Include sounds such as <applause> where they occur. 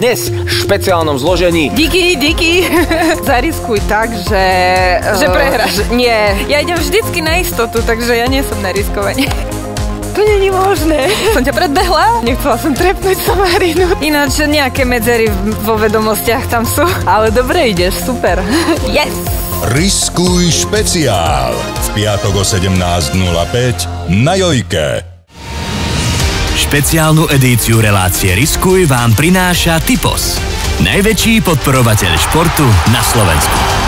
dnes v špeciálnom zložení. Díky, díky. <laughs> Zariskuj tak, že... <laughs> Že prehráš. Že, nie. Ja idem vždycky na istotu, takže ja nie som na riskovanie. <laughs> To není možné. Som ťa predbehla? Nechcela som trepnúť Samarinu. Ináč nejaké medzery vo vedomostiach tam sú. Ale dobre ideš, super. Yes! Riskuj špeciál. V piatok o 17.05 na Jojke. Špeciálnu edíciu relácie Riskuj vám prináša Typos. Najväčší podporovateľ športu na Slovensku.